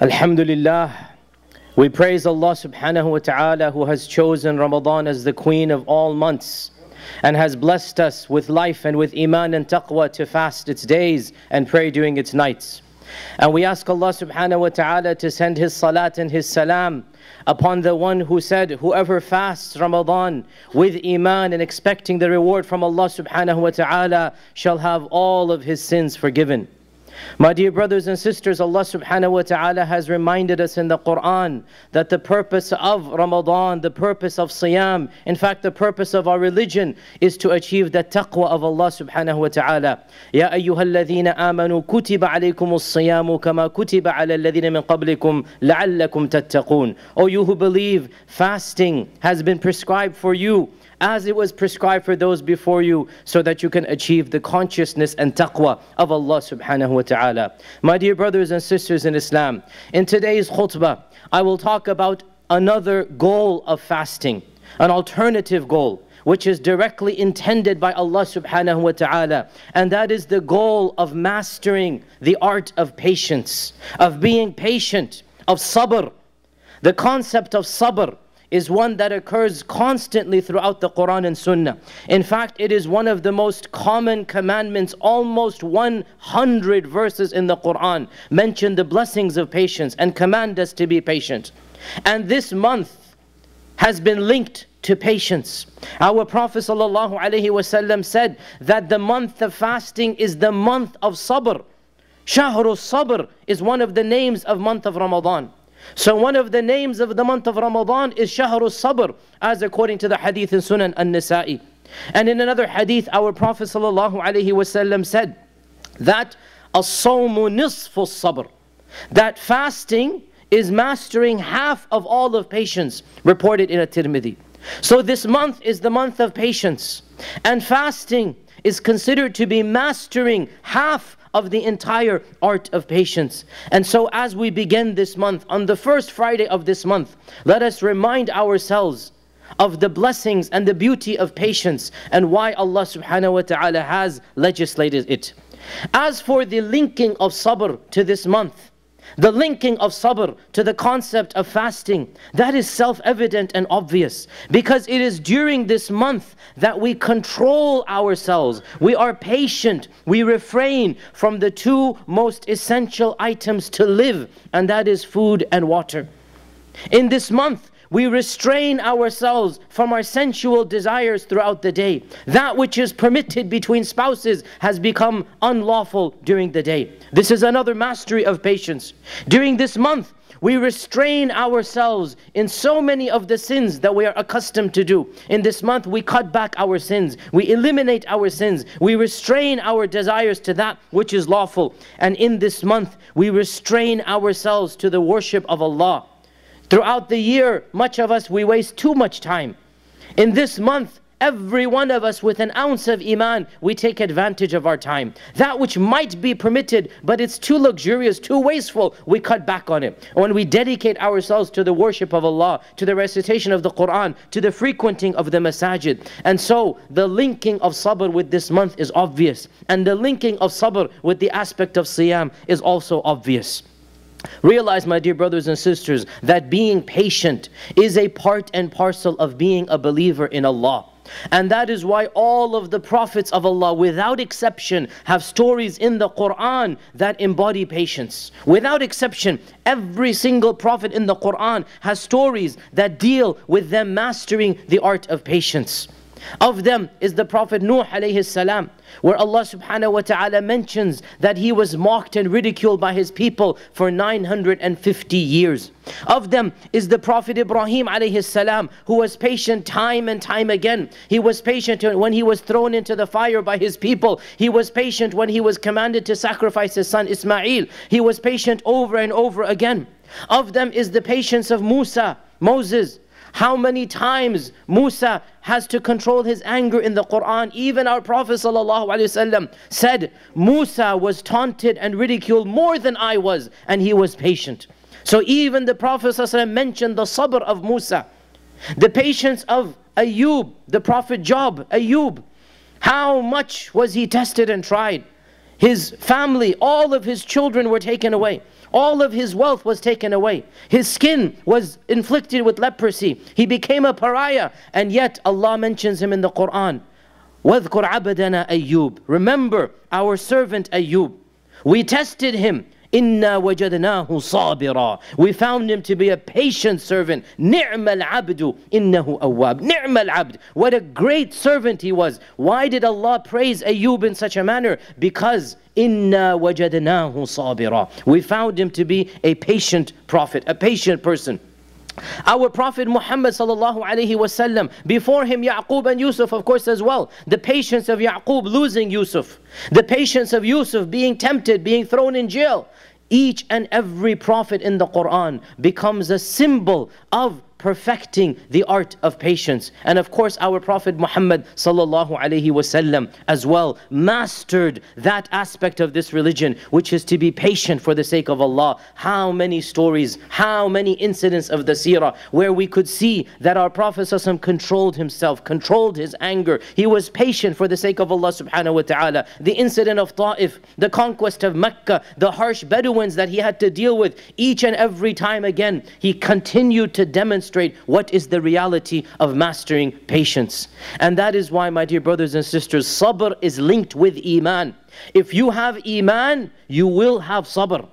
Alhamdulillah. We praise Allah subhanahu wa ta'ala who has chosen Ramadan as the queen of all months and has blessed us with life and with iman and taqwa to fast its days and pray during its nights. And we ask Allah subhanahu wa ta'ala to send His salat and His salam upon the one who said, Whoever fasts Ramadan with Iman and expecting the reward from Allah subhanahu wa ta'ala shall have all of his sins forgiven. My dear brothers and sisters, Allah subhanahu wa ta'ala has reminded us in the Quran that the purpose of Ramadan, the purpose of Siyam, in fact, the purpose of our religion is to achieve the taqwa of Allah subhanahu wa ta'ala. Ya ayyuhalladhina amanu kutiba alaykumus siyamu kama kutiba ala alladhina min qablikum la'allakum tattaqun. O you who believe, fasting has been prescribed for you as it was prescribed for those before you so that you can achieve the consciousness and taqwa of Allah subhanahu wa ta'ala. My dear brothers and sisters in Islam, in today's khutbah, I will talk about another goal of fasting, an alternative goal which is directly intended by Allah subhanahu wa ta'ala. And that is the goal of mastering the art of patience, of being patient, of sabr. The concept of sabr is one that occurs constantly throughout the Quran and Sunnah. In fact, it is one of the most common commandments, almost 100 verses in the Quran mention the blessings of patience and command us to be patient. And this month has been linked to patience. Our Prophet ﷺ said that the month of fasting is the month of sabr. Shahrul Sabr is one of the names of month of Ramadan. So one of the names of the month of Ramadan is Shahrul Sabr, as according to the hadith in Sunan An-Nasa'i. And in another hadith, our Prophet ﷺ said that as-sawmu nisfu sabr, that fasting is mastering half of all of patience, reported in a Tirmidhi. So this month is the month of patience, and fasting is considered to be mastering half of the entire art of patience. And so as we begin this month, on the first Friday of this month, let us remind ourselves of the blessings and the beauty of patience and why Allah subhanahu wa ta'ala has legislated it. As for the linking of sabr to this month, the linking of sabr to the concept of fasting, that is self-evident and obvious because it is during this month that we control ourselves. We are patient. We refrain from the two most essential items to live and that is food and water. In this month, we restrain ourselves from our sensual desires throughout the day. That which is permitted between spouses has become unlawful during the day. This is another mastery of patience. During this month, we restrain ourselves in so many of the sins that we are accustomed to do. In this month, we cut back our sins. We eliminate our sins. We restrain our desires to that which is lawful. And in this month, we restrain ourselves to the worship of Allah. Throughout the year, much of us, we waste too much time. In this month, every one of us with an ounce of iman, we take advantage of our time. That which might be permitted, but it's too luxurious, too wasteful, we cut back on it. When we dedicate ourselves to the worship of Allah, to the recitation of the Quran, to the frequenting of the masajid. And so, the linking of sabr with this month is obvious. And the linking of sabr with the aspect of siyam is also obvious. Realize, my dear brothers and sisters, that being patient is a part and parcel of being a believer in Allah. And that is why all of the prophets of Allah, without exception, have stories in the Quran that embody patience. Without exception, every single prophet in the Quran has stories that deal with them mastering the art of patience. Of them is the Prophet Nuh alayhi salam, where Allah subhanahu wa ta'ala mentions that he was mocked and ridiculed by his people for 950 years. Of them is the Prophet Ibrahim alayhi salam, who was patient time and time again. He was patient when he was thrown into the fire by his people. He was patient when he was commanded to sacrifice his son Ismail. He was patient over and over again. Of them is the patience of Musa, Moses, how many times Musa has to control his anger in the Quran. Even our Prophet ﷺ said, Musa was taunted and ridiculed more than I was, and he was patient. So even the Prophet ﷺ mentioned the sabr of Musa, the patience of Ayub, the Prophet Job, Ayub. How much was he tested and tried? His family, all of his children were taken away. All of his wealth was taken away. His skin was inflicted with leprosy. He became a pariah. And yet Allah mentions him in the Quran. وَاذْكُرْ عَبَدَنَا أَيُّوب Remember our servant Ayub. We tested him. Inna wajadnahu sabira. We found him to be a patient servant. Ni'mal abdu innahu awwab. Ni'mal abd. What a great servant he was. Why did Allah praise Ayub in such a manner? Because Inna wajadnahu sabira. We found him to be a patient prophet, a patient person. Our Prophet Muhammad sallallahu alaihi wasallam, before him Yaqub and Yusuf of course as well. The patience of Yaqub losing Yusuf. The patience of Yusuf being tempted, being thrown in jail. Each and every prophet in the Quran becomes a symbol of perfecting the art of patience. And of course, our Prophet Muhammad sallallahu alaihi wasallam as well mastered that aspect of this religion, which is to be patient for the sake of Allah. How many stories, how many incidents of the seerah where we could see that our Prophet sallallahu controlled himself, controlled his anger. He was patient for the sake of Allah subhanahu wa ta'ala. The incident of Ta'if, the conquest of Mecca, the harsh Bedouins that he had to deal with each and every time again, he continued to demonstrate demonstrate what is the reality of mastering patience. And that is why, my dear brothers and sisters, sabr is linked with iman. If you have iman, you will have sabr.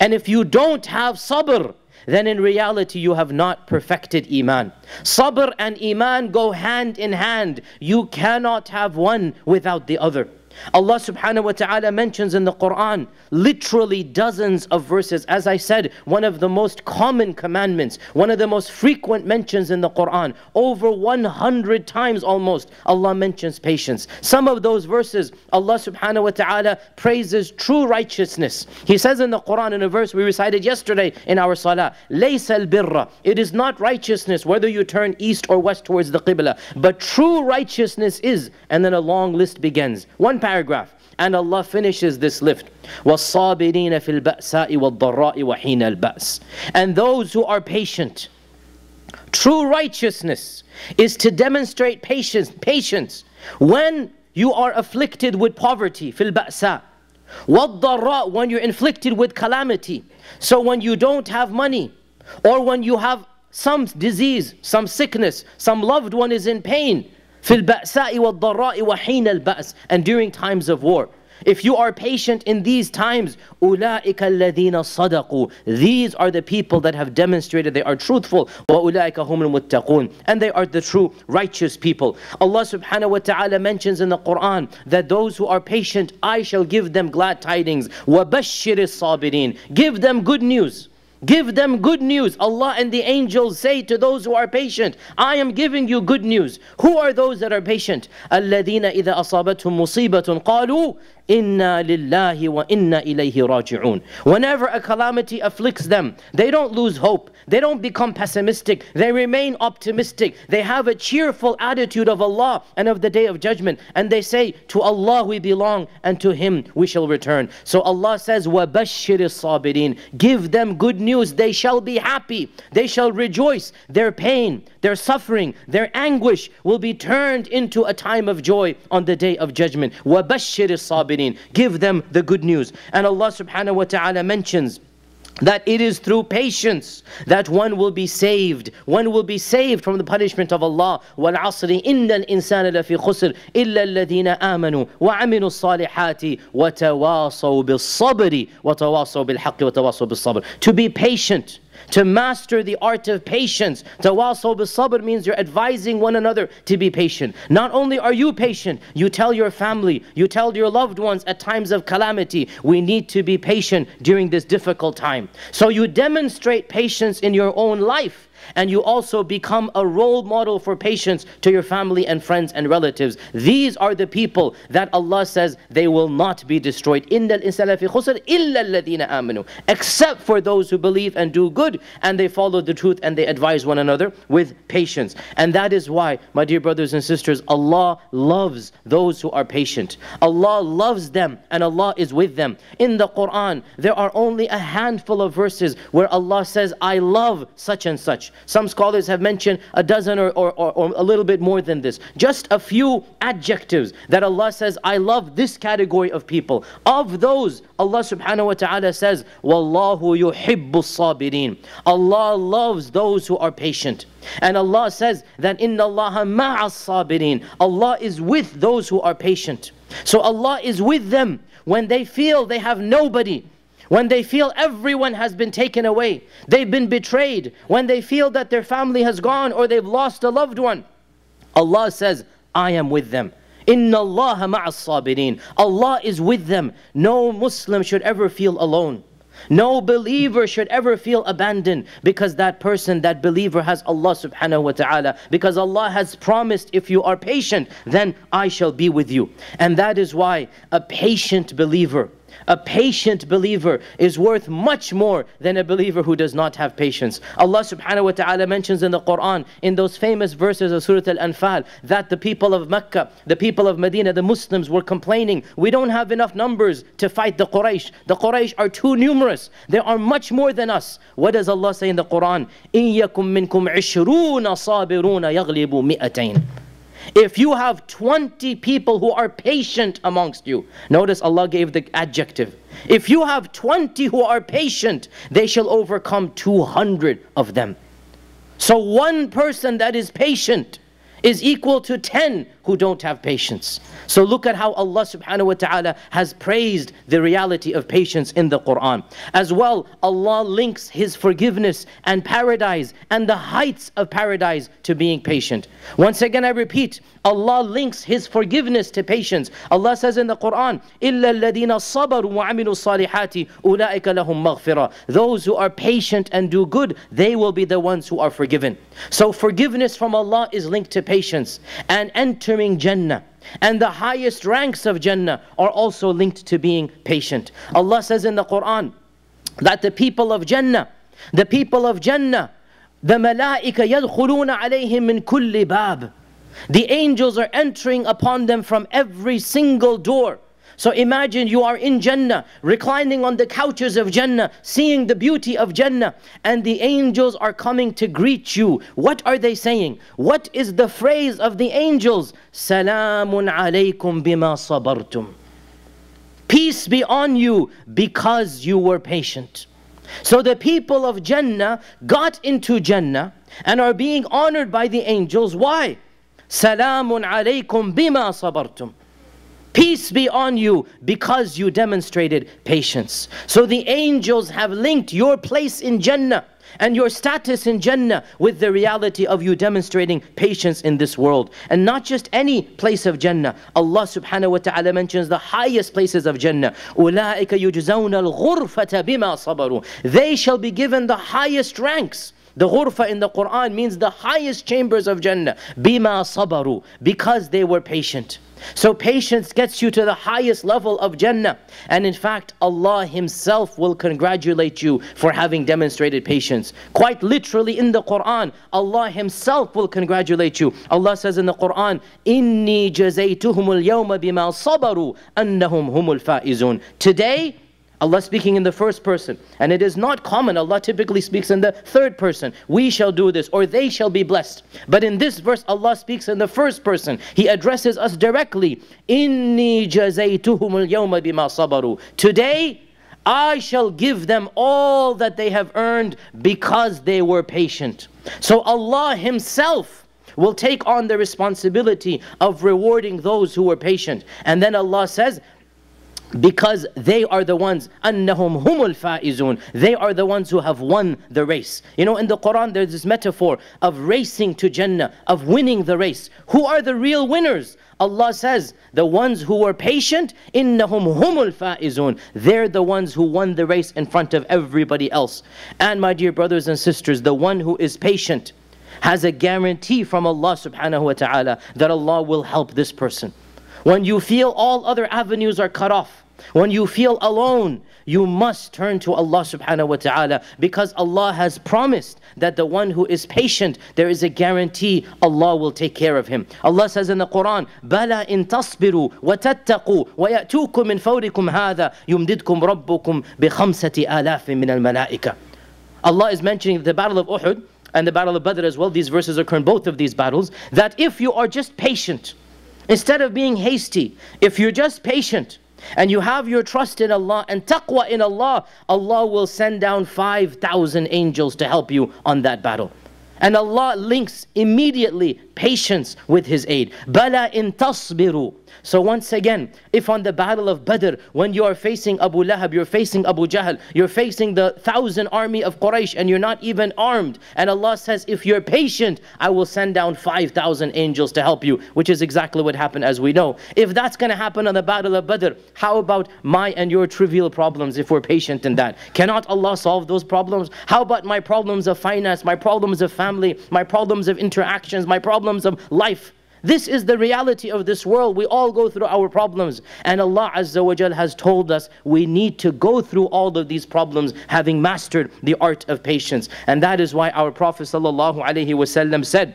And if you don't have sabr, then in reality you have not perfected Iman. Sabr and Iman go hand in hand. You cannot have one without the other. Allah subhanahu wa ta'ala mentions in the Quran literally dozens of verses. As I said, one of the most common commandments, one of the most frequent mentions in the Quran. Over 100 times almost, Allah mentions patience. Some of those verses, Allah subhanahu wa ta'ala praises true righteousness. He says in the Quran in a verse we recited yesterday in our salah, لَيْسَ الْبِرَّ It is not righteousness whether you turn east or west towards the Qibla, but true righteousness is, and then a long list begins. One paragraph. And Allah finishes this list. وَالصَّابِرِينَ فِي الْبَأْسَاءِ وَالضَّرَّاءِ وَحِينَ الْبَأْسِ And those who are patient. True righteousness is to demonstrate patience, patience when you are afflicted with poverty, fil ba'sa. وَالضَّرَّاء when you're inflicted with calamity. So when you don't have money, or when you have some disease, some sickness, some loved one is in pain, في البأساء والضراء وحين البأس and during times of war. If you are patient in these times, أولئك الذين صدقوا These are the people that have demonstrated they are truthful. وأولئك هم المتقون And they are the true righteous people. Allah subhanahu wa ta'ala mentions in the Quran that those who are patient, I shall give them glad tidings. وَبَشِّرِ الصَّابِرِينَ Give them good news. Give them good news. Allah and the angels say to those who are patient, I am giving you good news. Who are those that are patient? الذين إذا أصابتهم مصيبة قالوا Inna lillahi wa inna ilayhi raji'un. Whenever a calamity afflicts them, they don't lose hope. They don't become pessimistic. They remain optimistic. They have a cheerful attitude of Allah and of the day of judgment. And they say, To Allah we belong and to Him we shall return. So Allah says, وَبَشِّرِ الصَّابِرِينَ Give them good news. They shall be happy. They shall rejoice. Their pain, their suffering, their anguish will be turned into a time of joy on the day of judgment. وَبَشِّرِ الصَّابِرِينَ Give them the good news. And Allah subhanahu wa ta'ala mentions that it is through patience that one will be saved. One will be saved from the punishment of Allah. وَالْعَصْرِ إِنَّ الْإِنسَانَ لَفِي خُسْرٍ إِلَّا الَّذِينَ آمَنُوا وَعَمِلُوا الصَّالِحَاتِ وَتَوَاصَوْا بِالصَّبْرِ وَتَوَاصَوْا بِالْحَقِّ وَتَوَاصَوْا بِالصَّبْرِ To be patient to master the art of patience. Tawasaw sabr means you're advising one another to be patient. Not only are you patient, you tell your family, you tell your loved ones at times of calamity, we need to be patient during this difficult time. So you demonstrate patience in your own life and you also become a role model for patience to your family and friends and relatives. These are the people that Allah says they will not be destroyed. Except for those who believe and do good and they follow the truth and they advise one another with patience. And that is why, my dear brothers and sisters, Allah loves those who are patient. Allah loves them and Allah is with them. In the Quran, there are only a handful of verses where Allah says, I love such and such. Some scholars have mentioned a dozen or, or, or, or, a little bit more than this. Just a few adjectives that Allah says, I love this category of people. Of those, Allah subhanahu wa ta'ala says, Wallahu yuhibbu sabirin. Allah loves those who are patient. And Allah says that inna Allah ma'as sabirin. Allah is with those who are patient. So Allah is with them when they feel they have nobody when they feel everyone has been taken away, they've been betrayed, when they feel that their family has gone or they've lost a loved one, Allah says, I am with them. Inna Allah ma'as sabirin. Allah is with them. No Muslim should ever feel alone. No believer should ever feel abandoned because that person, that believer has Allah subhanahu wa ta'ala. Because Allah has promised if you are patient, then I shall be with you. And that is why a patient believer, a patient believer is worth much more than a believer who does not have patience. Allah subhanahu wa ta'ala mentions in the Quran, in those famous verses of Surah Al-Anfal, that the people of Mecca, the people of Medina, the Muslims were complaining, we don't have enough numbers to fight the Quraysh. The Quraysh are too numerous. They are much more than us. What does Allah say in the Quran? إِن يَكُم مِّنكُمْ عِشْرُونَ صَابِرُونَ يَغْلِبُوا مِئَتَيْنِ If you have 20 people who are patient amongst you, notice Allah gave the adjective. If you have 20 who are patient, they shall overcome 200 of them. So one person that is patient is equal to 10 who don't have patience. So look at how Allah subhanahu wa ta'ala has praised the reality of patience in the Quran. As well, Allah links His forgiveness and paradise and the heights of paradise to being patient. Once again, I repeat, Allah links His forgiveness to patience. Allah says in the Quran, إِلَّا الَّذِينَ صَبَرُوا وَعَمِلُوا الصَّالِحَاتِ أُولَٰئِكَ لَهُمْ مَغْفِرَةٌ Those who are patient and do good, they will be the ones who are forgiven. So forgiveness from Allah is linked to patience. And entering Jannah and the highest ranks of Jannah are also linked to being patient. Allah says in the Quran that the people of Jannah, the people of Jannah, the malaika yadkhuluna alayhim min kulli bab. The angels are entering upon them from every single door. So imagine you are in Jannah, reclining on the couches of Jannah, seeing the beauty of Jannah, and the angels are coming to greet you. What are they saying? What is the phrase of the angels? Salamun alaykum bima sabartum. Peace be on you because you were patient. So the people of Jannah got into Jannah and are being honored by the angels. Why? Salamun alaykum bima sabartum. Peace be on you because you demonstrated patience. So the angels have linked your place in Jannah and your status in Jannah with the reality of you demonstrating patience in this world. And not just any place of Jannah. Allah subhanahu wa ta'ala mentions the highest places of Jannah. أُولَٰئِكَ يُجْزَوْنَ الْغُرْفَةَ بِمَا صَبَرُوا They shall be given the highest ranks. the ghurfa in the Quran means the highest chambers of Jannah. Bima sabaru, because they were patient. So patience gets you to the highest level of Jannah. And in fact, Allah Himself will congratulate you for having demonstrated patience. Quite literally in the Quran, Allah Himself will congratulate you. Allah says in the Quran, Inni jazaytuhumul yawma bima sabaru annahum humul faizun. Today, Allah speaking in the first person. And it is not common. Allah typically speaks in the third person. We shall do this or they shall be blessed. But in this verse, Allah speaks in the first person. He addresses us directly. Inni jazaytuhum al-yawma bima sabaru. Today, I shall give them all that they have earned because they were patient. So Allah Himself will take on the responsibility of rewarding those who were patient. And then Allah says, because they are the ones annahum humul faizun they are the ones who have won the race. You know in the quran there's this metaphor of racing to jannah of winning the race. Who are the real winners? Allah says the ones who were patient innahum humul faizun they're the ones who won the race in front of everybody else. And my dear brothers and sisters the one who is patient has a guarantee from Allah subhanahu wa ta'ala that Allah will help this person when you feel all other avenues are cut off, when you feel alone, you must turn to Allah subhanahu wa ta'ala because Allah has promised that the one who is patient, there is a guarantee Allah will take care of him. Allah says in the Quran, Bala in tasbiru wa tattaqu wa ya'tukum min fawrikum hadha yumdidkum rabbukum bi khamsati alafin min al malaika. Allah is mentioning the battle of Uhud and the battle of Badr as well. These verses occur in both of these battles. That if you are just patient, instead of being hasty, if you're just patient, and you have your trust in Allah and taqwa in Allah, Allah will send down 5,000 angels to help you on that battle. And Allah links immediately patience with His aid. Bala in. So once again, if on the battle of Badr, when you are facing Abu Lahab, you're facing Abu Jahl, you're facing the thousand army of Quraysh and you're not even armed. And Allah says, if you're patient, I will send down 5,000 angels to help you, which is exactly what happened as we know. If that's going to happen on the battle of Badr, how about my and your trivial problems if we're patient in that? Cannot Allah solve those problems? How about my problems of finance, my problems of family, my problems of interactions, my problems of life? This is the reality of this world. We all go through our problems. And Allah Azza wa Jal has told us we need to go through all of these problems having mastered the art of patience. And that is why our Prophet Sallallahu Alaihi Wasallam said,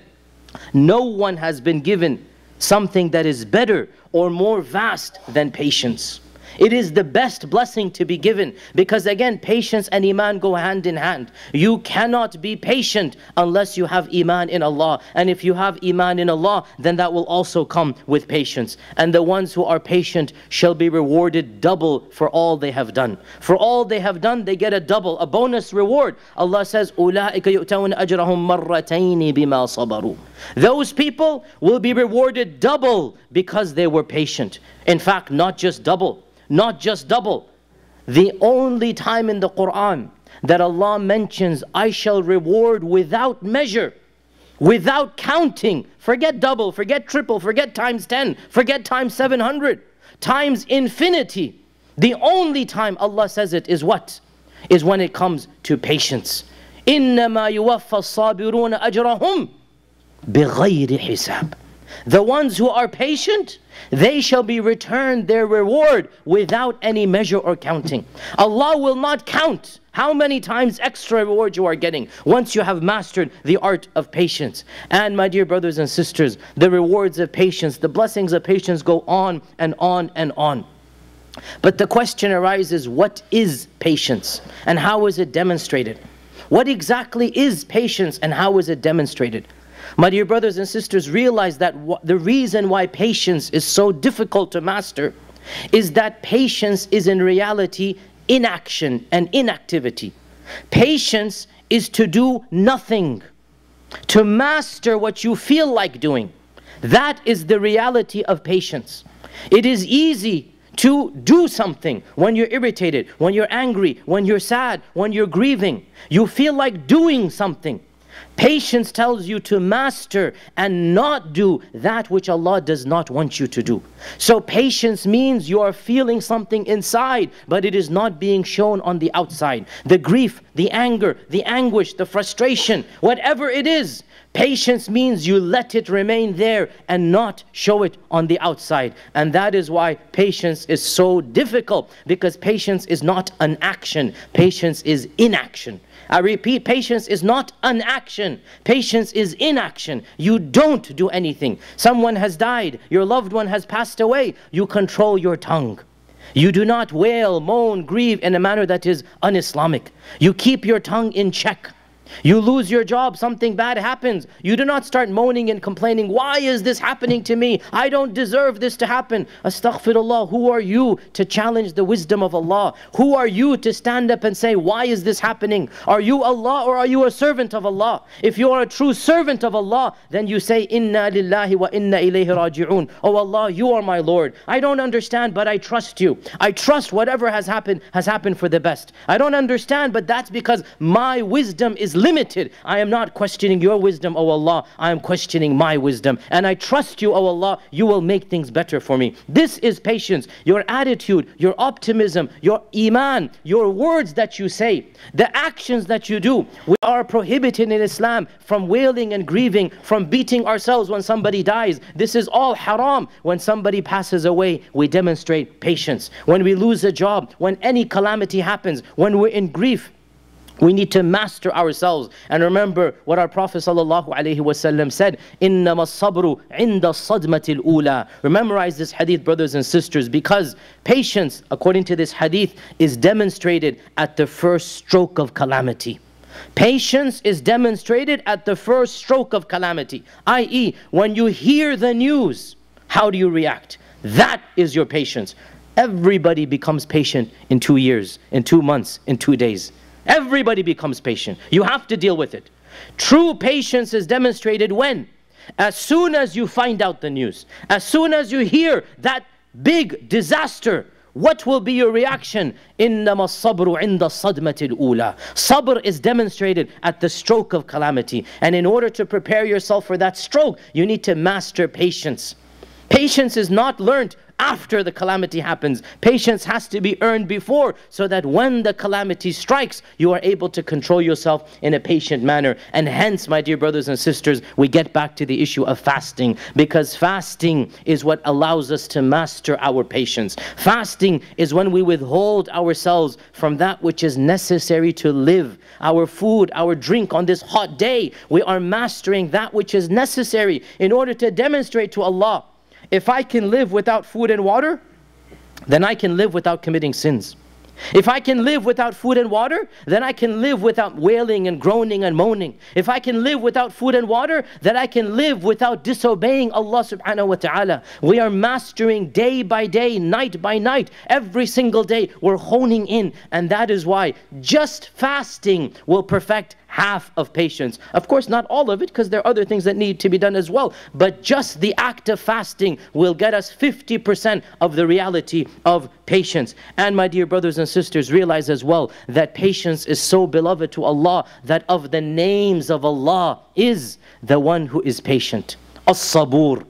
No one has been given something that is better or more vast than patience. It is the best blessing to be given because again, patience and iman go hand in hand. You cannot be patient unless you have iman in Allah. And if you have iman in Allah, then that will also come with patience. And the ones who are patient shall be rewarded double for all they have done. For all they have done, they get a double, a bonus reward. Allah says, أُولَٰئِكَ يُؤْتَوْنَ أَجْرَهُم مَرَّتَيْنِ بِمَا صَبَرُوا Those people will be rewarded double because they were patient. In fact, not just double not just double. The only time in the Quran that Allah mentions, I shall reward without measure, without counting. Forget double, forget triple, forget times 10, forget times 700, times infinity. The only time Allah says it is what? Is when it comes to patience. إنما يوفى الصابرون أجرهم بغير حساب. the ones who are patient, they shall be returned their reward without any measure or counting. Allah will not count how many times extra reward you are getting once you have mastered the art of patience. And my dear brothers and sisters, the rewards of patience, the blessings of patience go on and on and on. But the question arises what is patience and how is it demonstrated? What exactly is patience and how is it demonstrated? My dear brothers and sisters, realize that the reason why patience is so difficult to master is that patience is in reality inaction and inactivity. Patience is to do nothing, to master what you feel like doing. That is the reality of patience. It is easy to do something when you're irritated, when you're angry, when you're sad, when you're grieving. You feel like doing something. Patience tells you to master and not do that which Allah does not want you to do. So patience means you are feeling something inside, but it is not being shown on the outside. The grief, the anger, the anguish, the frustration, whatever it is, Patience means you let it remain there and not show it on the outside. And that is why patience is so difficult because patience is not an action, patience is inaction. I repeat, patience is not an action. Patience is inaction. You don't do anything. Someone has died, your loved one has passed away. You control your tongue. You do not wail, moan, grieve in a manner that is un Islamic. You keep your tongue in check. You lose your job, something bad happens. You do not start moaning and complaining, why is this happening to me? I don't deserve this to happen. Astaghfirullah, who are you to challenge the wisdom of Allah? Who are you to stand up and say, why is this happening? Are you Allah or are you a servant of Allah? If you are a true servant of Allah, then you say, Inna lillahi wa inna ilayhi raji'un. Oh Allah, you are my Lord. I don't understand, but I trust you. I trust whatever has happened has happened for the best. I don't understand, but that's because my wisdom is limited. I am not questioning your wisdom, O Allah. I am questioning my wisdom. And I trust you, O Allah, you will make things better for me. This is patience. Your attitude, your optimism, your iman, your words that you say, the actions that you do. We are prohibited in Islam from wailing and grieving, from beating ourselves when somebody dies. This is all haram. When somebody passes away, we demonstrate patience. When we lose a job, when any calamity happens, when we're in grief, we need to master ourselves and remember what our Prophet ﷺ said, إِنَّمَا الصَّبْرُ عِنْدَ الصَّدْمَةِ الْأُولَى Memorize this hadith, brothers and sisters, because patience, according to this hadith, is demonstrated at the first stroke of calamity. Patience is demonstrated at the first stroke of calamity, i.e., when you hear the news, how do you react? That is your patience. Everybody becomes patient in two years, in two months, in two days. Everybody becomes patient. You have to deal with it. True patience is demonstrated when? As soon as you find out the news, as soon as you hear that big disaster, what will be your reaction? إنما الصبر عند الصدمة الأولى. Sabr is demonstrated at the stroke of calamity. And in order to prepare yourself for that stroke, you need to master patience. Patience is not learned after the calamity happens. Patience has to be earned before so that when the calamity strikes, you are able to control yourself in a patient manner. And hence, my dear brothers and sisters, we get back to the issue of fasting because fasting is what allows us to master our patience. Fasting is when we withhold ourselves from that which is necessary to live. Our food, our drink on this hot day, we are mastering that which is necessary in order to demonstrate to Allah if I can live without food and water, then I can live without committing sins. If I can live without food and water, then I can live without wailing and groaning and moaning. If I can live without food and water, then I can live without disobeying Allah subhanahu wa ta'ala. We are mastering day by day, night by night, every single day. We're honing in, and that is why just fasting will perfect half of patience. Of course, not all of it, because there are other things that need to be done as well. But just the act of fasting will get us 50% of the reality of patience. And my dear brothers and sisters, realize as well that patience is so beloved to Allah that of the names of Allah is the one who is patient. As-Sabur.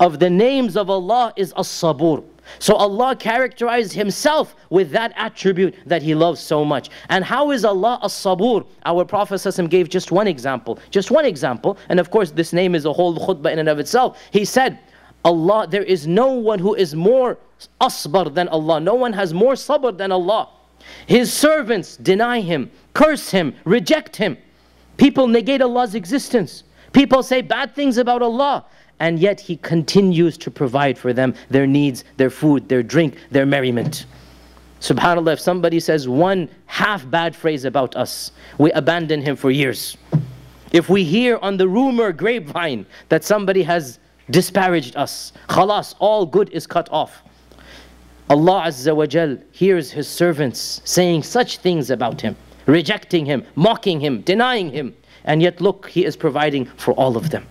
Of the names of Allah is As-Sabur. So Allah characterized Himself with that attribute that He loves so much. And how is Allah as-sabur? Our Prophet gave just one example. Just one example. And of course, this name is a whole khutbah in and of itself. He said, Allah, there is no one who is more asbar than Allah. No one has more sabr than Allah. His servants deny Him, curse Him, reject Him. People negate Allah's existence. People say bad things about Allah and yet He continues to provide for them their needs, their food, their drink, their merriment. SubhanAllah, if somebody says one half bad phrase about us, we abandon him for years. If we hear on the rumor grapevine that somebody has disparaged us, khalas, all good is cut off. Allah Azza wa Jal hears His servants saying such things about Him, rejecting Him, mocking Him, denying Him, and yet look, He is providing for all of them.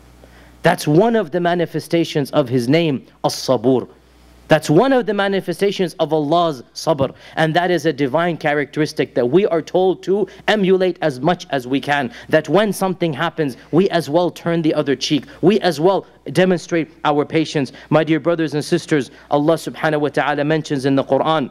That's one of the manifestations of His name, As-Sabur. That's one of the manifestations of Allah's sabr. And that is a divine characteristic that we are told to emulate as much as we can. That when something happens, we as well turn the other cheek. We as well demonstrate our patience. My dear brothers and sisters, Allah subhanahu wa ta'ala mentions in the Quran,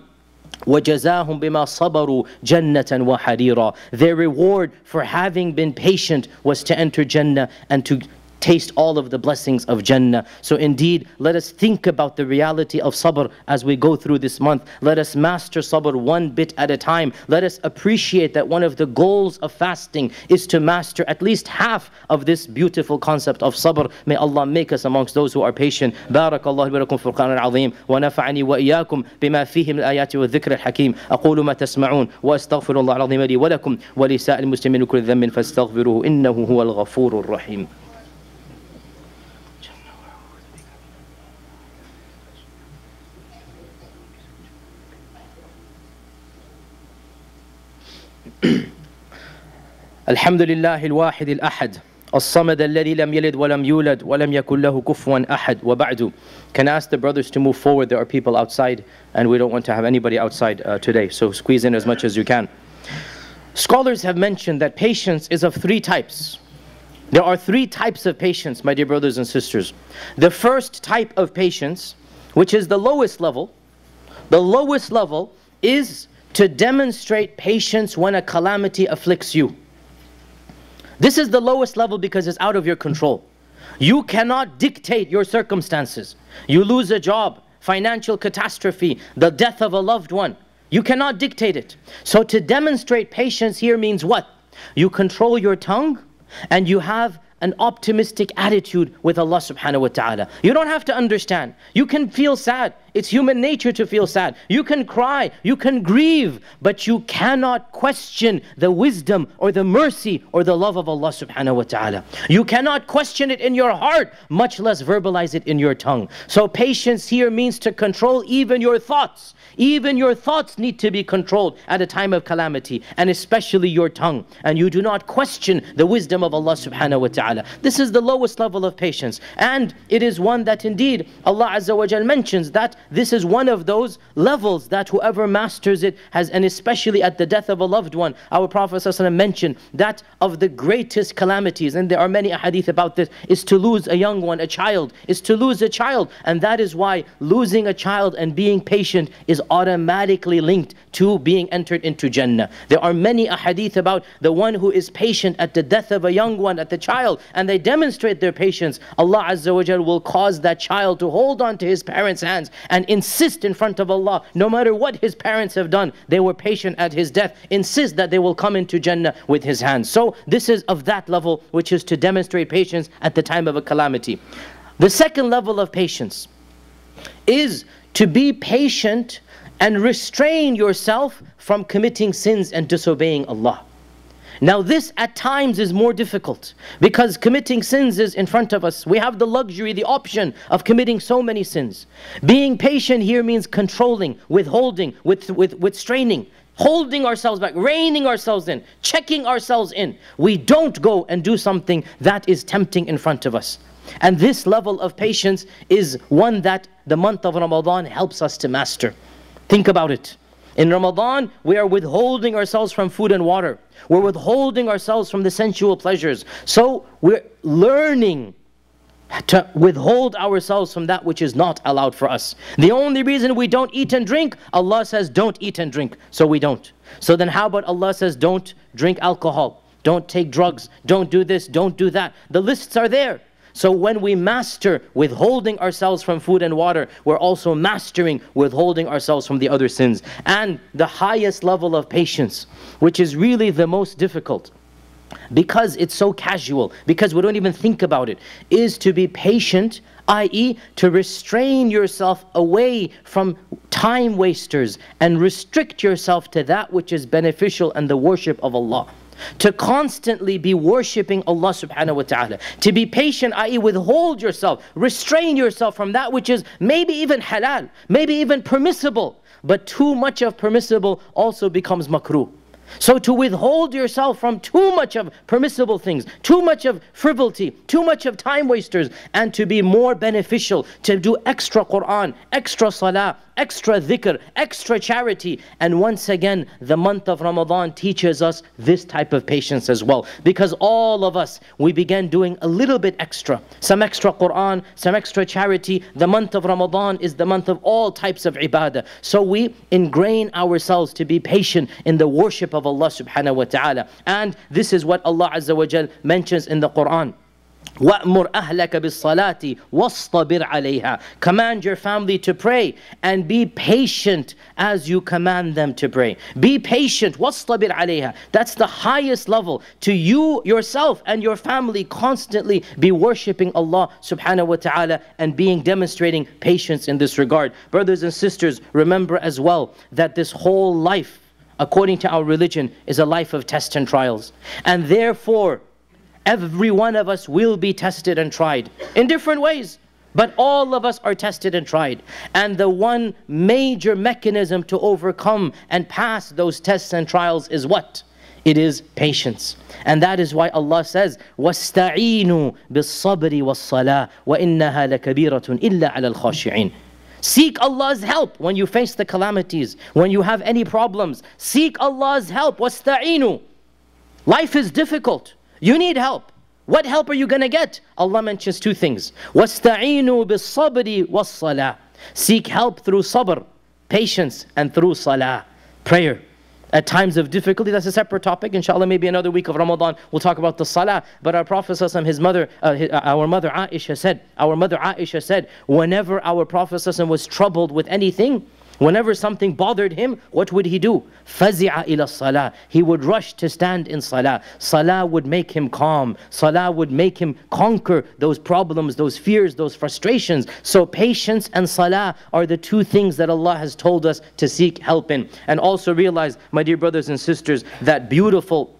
وَجَزَاهُمْ بِمَا صَبَرُوا جَنَّةً وَحَرِيرًا Their reward for having been patient was to enter Jannah and to taste all of the blessings of Jannah. So indeed, let us think about the reality of sabr as we go through this month. Let us master sabr one bit at a time. Let us appreciate that one of the goals of fasting is to master at least half of this beautiful concept of sabr. May Allah make us amongst those who are patient. بارك الله لكم في القرآن العظيم ونفعني وإياكم بما فيه من الآيات والذكر الحكيم أقول ما تسمعون وأستغفر الله العظيم لي ولكم ولسائر المسلمين كل ذنب فاستغفروه إنه هو الغفور الرحيم الحمد لله الواحد الأحد الصمد الذي لم يلد ولم يولد ولم يكن له كفوا أحد وبعد Can I ask the brothers to move forward? There are people outside and we don't want to have anybody outside uh, today. So squeeze in as much as you can. Scholars have mentioned that patience is of three types. There are three types of patience, my dear brothers and sisters. The first type of patience, which is the lowest level, the lowest level is to demonstrate patience when a calamity afflicts you. This is the lowest level because it's out of your control. You cannot dictate your circumstances. You lose a job, financial catastrophe, the death of a loved one. You cannot dictate it. So to demonstrate patience here means what? You control your tongue and you have an optimistic attitude with Allah subhanahu wa ta'ala. You don't have to understand. You can feel sad. It's human nature to feel sad. You can cry, you can grieve, but you cannot question the wisdom or the mercy or the love of Allah subhanahu wa ta'ala. You cannot question it in your heart, much less verbalize it in your tongue. So patience here means to control even your thoughts. Even your thoughts need to be controlled at a time of calamity, and especially your tongue. And you do not question the wisdom of Allah subhanahu wa ta'ala. This is the lowest level of patience. And it is one that indeed Allah Azza wa Jal mentions that this is one of those levels that whoever masters it has, and especially at the death of a loved one. Our Prophet ﷺ mentioned that of the greatest calamities, and there are many hadith about this, is to lose a young one, a child, is to lose a child. And that is why losing a child and being patient is automatically linked to being entered into Jannah. There are many ahadith about the one who is patient at the death of a young one, at the child, and they demonstrate their patience. Allah Azza wa will cause that child to hold on to his parents' hands and insist in front of Allah, no matter what his parents have done, they were patient at his death, insist that they will come into Jannah with his hands. So this is of that level, which is to demonstrate patience at the time of a calamity. The second level of patience is to be patient and restrain yourself from committing sins and disobeying Allah. Now, this at times is more difficult because committing sins is in front of us. We have the luxury, the option of committing so many sins. Being patient here means controlling, withholding, with, with, with straining, holding ourselves back, reining ourselves in, checking ourselves in. We don't go and do something that is tempting in front of us. And this level of patience is one that the month of Ramadan helps us to master. Think about it. In Ramadan, we are withholding ourselves from food and water. We're withholding ourselves from the sensual pleasures. So we're learning to withhold ourselves from that which is not allowed for us. The only reason we don't eat and drink, Allah says don't eat and drink, so we don't. So then how about Allah says don't drink alcohol, don't take drugs, don't do this, don't do that. The lists are there. So when we master withholding ourselves from food and water, we're also mastering withholding ourselves from the other sins. And the highest level of patience, which is really the most difficult, because it's so casual, because we don't even think about it, is to be patient, i.e., to restrain yourself away from time wasters and restrict yourself to that which is beneficial and the worship of Allah to constantly be worshipping Allah subhanahu wa ta'ala. To be patient, i.e., withhold yourself, restrain yourself from that which is maybe even halal, maybe even permissible. But too much of permissible also becomes makruh. So to withhold yourself from too much of permissible things, too much of frivolity, too much of time wasters, and to be more beneficial, to do extra Quran, extra salah, extra dhikr, extra charity. And once again, the month of Ramadan teaches us this type of patience as well. Because all of us, we began doing a little bit extra. Some extra Quran, some extra charity. The month of Ramadan is the month of all types of ibadah. So we ingrain ourselves to be patient in the worship of Allah subhanahu wa ta'ala. And this is what Allah Azza wa Jal mentions in the Quran. وَأْمُرْ أَهْلَكَ بِالصَّلَاةِ وَاصْطَبِرْ عَلَيْهَا Command your family to pray and be patient as you command them to pray. Be patient. وَاصْطَبِرْ عَلَيْهَا That's the highest level. To you, yourself and your family constantly be worshipping Allah subhanahu wa ta'ala and being demonstrating patience in this regard. Brothers and sisters, remember as well that this whole life according to our religion is a life of tests and trials. And therefore, Every one of us will be tested and tried in different ways. But all of us are tested and tried. And the one major mechanism to overcome and pass those tests and trials is what? It is patience. And that is why Allah says, وَاسْتَعِينُوا بِالصَّبْرِ وَالصَّلَاةِ وَإِنَّهَا لَكَبِيرَةٌ إِلَّا عَلَى الْخَاشِعِينَ Seek Allah's help when you face the calamities, when you have any problems. Seek Allah's help. Wasta'inu. Life is difficult. You need help. What help are you going to get? Allah mentions two things. Wasta'inu bis-sabri was-salah. Seek help through sabr, patience, and through salah, prayer. At times of difficulty, that's a separate topic. Inshallah, maybe another week of Ramadan, we'll talk about the salah. But our Prophet, his mother, uh, his, uh, our mother Aisha said, our mother Aisha said, whenever our Prophet was troubled with anything, Whenever something bothered him, what would he do? فَزِعَ إِلَى الصَّلَاةِ He would rush to stand in salah. Salah would make him calm. Salah would make him conquer those problems, those fears, those frustrations. So patience and salah are the two things that Allah has told us to seek help in. And also realize, my dear brothers and sisters, that beautiful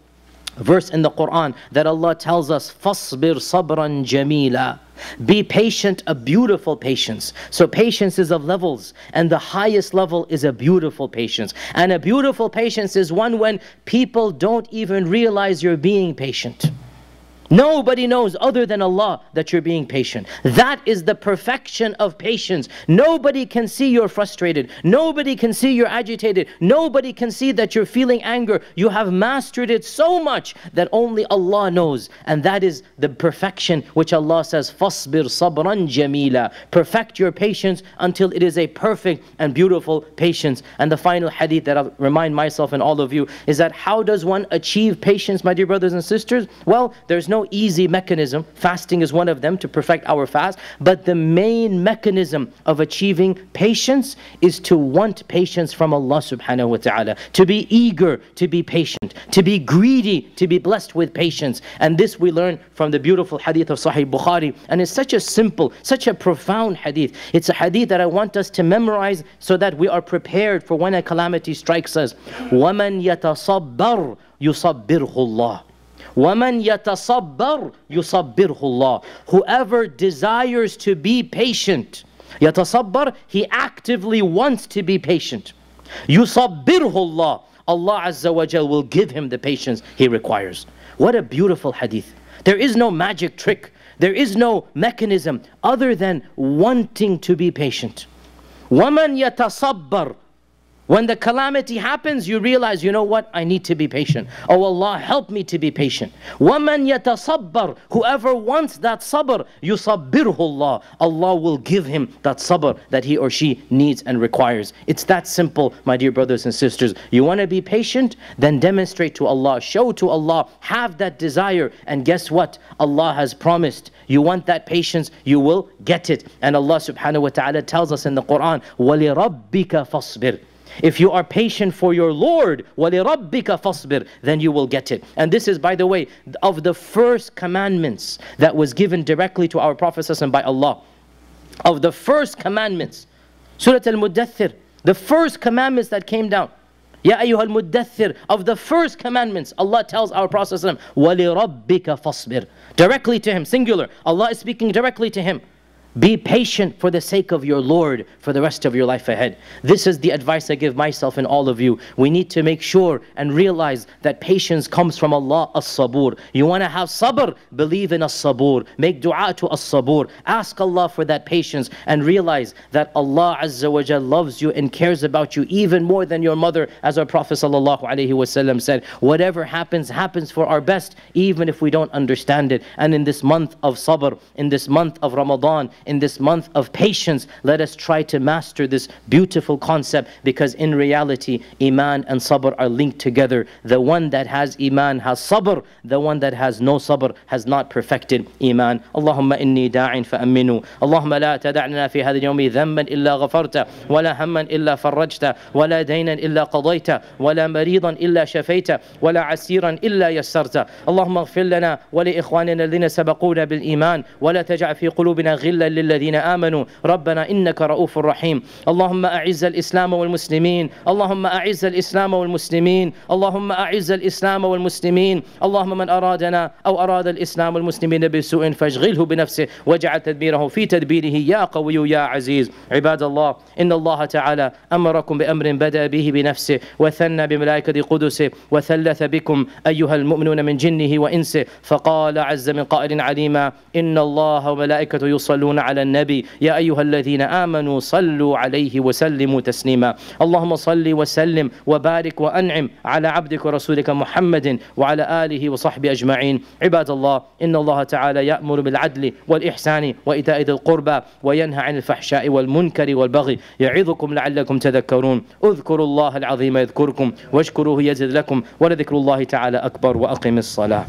verse in the Quran that Allah tells us, Fasbir sabran jamila. Be patient, a beautiful patience. So patience is of levels, and the highest level is a beautiful patience. And a beautiful patience is one when people don't even realize you're being patient. Nobody knows other than Allah that you're being patient. That is the perfection of patience. Nobody can see you're frustrated. Nobody can see you're agitated. Nobody can see that you're feeling anger. You have mastered it so much that only Allah knows. And that is the perfection which Allah says, Fasbir sabran jamila. Perfect your patience until it is a perfect and beautiful patience. And the final hadith that I'll remind myself and all of you is that how does one achieve patience, my dear brothers and sisters? Well, there's no no easy mechanism. Fasting is one of them to perfect our fast. But the main mechanism of achieving patience is to want patience from Allah subhanahu wa ta'ala. To be eager to be patient. To be greedy to be blessed with patience. And this we learn from the beautiful hadith of Sahih Bukhari. And it's such a simple, such a profound hadith. It's a hadith that I want us to memorize so that we are prepared for when a calamity strikes us. وَمَنْ يَتَصَبَّرْ يُصَبِّرْهُ اللَّهُ وَمَنْ يَتَصَبَّرْ يُصَبِّرْهُ اللَّهُ Whoever desires to be patient, يَتَصَبَّر, he actively wants to be patient. يُصَبِّرْهُ اللَّهُ Allah Azza wa Jal will give him the patience he requires. What a beautiful hadith. There is no magic trick. There is no mechanism other than wanting to be patient. وَمَنْ يَتَصَبَّرْ when the calamity happens, you realize, you know what? I need to be patient. Oh Allah, help me to be patient. وَمَنْ يَتَصَبَّرْ Whoever wants that sabr, يُصَبِّرْهُ Allah. Allah will give him that sabr that he or she needs and requires. It's that simple, my dear brothers and sisters. You want to be patient? Then demonstrate to Allah, show to Allah, have that desire. And guess what? Allah has promised. You want that patience, you will get it. And Allah subhanahu wa ta'ala tells us in the Quran, وَلِرَبِّكَ فَاصْبِرْ if you are patient for your Lord, وَلِرَبِّكَ فَاصْبِرْ Then you will get it. And this is, by the way, of the first commandments that was given directly to our Prophet by Allah. Of the first commandments. Surah Al-Muddathir. The first commandments that came down. Ya ayyuhal muddathir. Of the first commandments, Allah tells our Prophet وَلِرَبِّكَ فَاصْبِرْ Directly to him, singular. Allah is speaking directly to him. Be patient for the sake of your Lord for the rest of your life ahead. This is the advice I give myself and all of you. We need to make sure and realize that patience comes from Allah as-sabur. You want to have sabr? Believe in as-sabur. Make dua to as-sabur. Ask Allah for that patience and realize that Allah Azza wa Jal loves you and cares about you even more than your mother as our Prophet sallallahu alaihi wasallam said. Whatever happens, happens for our best even if we don't understand it. And in this month of sabr, in this month of Ramadan, in this month of patience, let us try to master this beautiful concept because in reality, Iman and Sabr are linked together. The one that has Iman has Sabr, the one that has no Sabr has not perfected Iman. Allahumma inni da'in fa'aminu. Allahumma la tada'na fi hadha al-yawmi dhanban illa ghafarta, wala hamman illa farajta, wala daynan illa qadayta, wala maridan illa shafayta, wala asiran illa yassarta. اللهم اغفر لنا ولإخواننا الذين سبقونا بالإيمان ولا تجعل في قلوبنا غلا للذين آمنوا. ربنا إنك رؤوف رحيم. اللهم أعز الإسلام والمسلمين. اللهم أعز الإسلام والمسلمين. اللهم أعز الإسلام والمسلمين. اللهم من أرادنا أو أراد الإسلام والمسلمين بسوء فاشغله بنفسه واجعل تدبيره في تدبيره يا قوي يا عزيز. عباد الله إن الله تعالى أمركم بأمر بدأ به بنفسه وثنى بملائكة قدسه وثلث بكم أيها المؤمنون من جنه وإنسه. فقال عز من قائل عليما إن الله وملائكته يصلون على النبي. يا أيها الذين آمنوا صلوا عليه وسلموا تسليما. اللهم صل وسلم وبارك وأنعم على عبدك ورسولك محمد وعلى آله وصحبه أجمعين. عباد الله إن الله تعالى يأمر بالعدل والإحسان وإيتاء ذي القربى وينهى عن الفحشاء والمنكر والبغي يعظكم لعلكم تذكرون. اذكروا الله العظيم يذكركم واشكروه يزد لكم ولذكر الله تعالى أكبر وأقم الصلاة.